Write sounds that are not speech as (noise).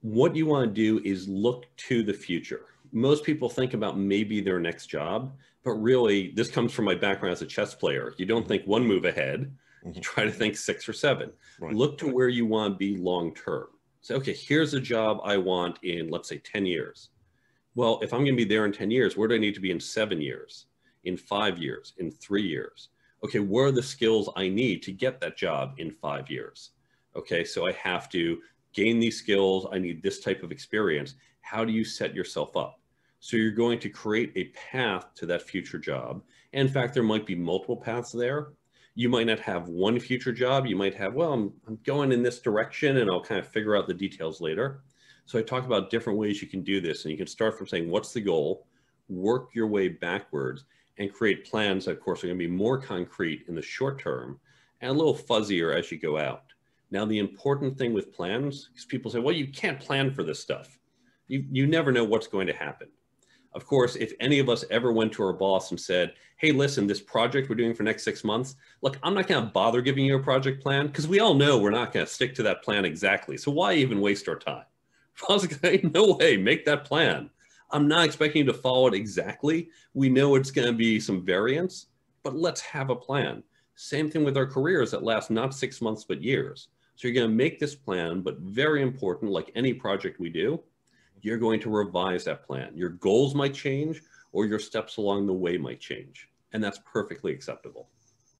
what you want to do is look to the future. Most people think about maybe their next job, but really this comes from my background as a chess player. You don't think one move ahead, you mm-hmm. try to think six or seven. Right. Look to where you want to be long term. Say, okay, here's a job I want in, let's say, 10 years. Well, if I'm going to be there in 10 years, where do I need to be in seven years, in five years, in three years? Okay, where are the skills I need to get that job in five years? Okay, so I have to gain these skills. I need this type of experience. How do you set yourself up? So you're going to create a path to that future job. And in fact, there might be multiple paths there. You might not have one future job. You might have, well, I'm, I'm going in this direction and I'll kind of figure out the details later. So I talked about different ways you can do this. And you can start from saying, what's the goal? Work your way backwards and create plans that, of course, are going to be more concrete in the short term and a little fuzzier as you go out. Now, the important thing with plans is people say, well, you can't plan for this stuff. You, you never know what's going to happen. Of course, if any of us ever went to our boss and said, hey, listen, this project we're doing for next six months, look, I'm not going to bother giving you a project plan because we all know we're not going to stick to that plan exactly. So why even waste our time? (laughs) Boss say, no way, make that plan. I'm not expecting you to follow it exactly. We know it's going to be some variance, but let's have a plan. Same thing with our careers that last not six months, but years. So you're going to make this plan, but very important, like any project we do, you're going to revise that plan. Your goals might change or your steps along the way might change. And that's perfectly acceptable.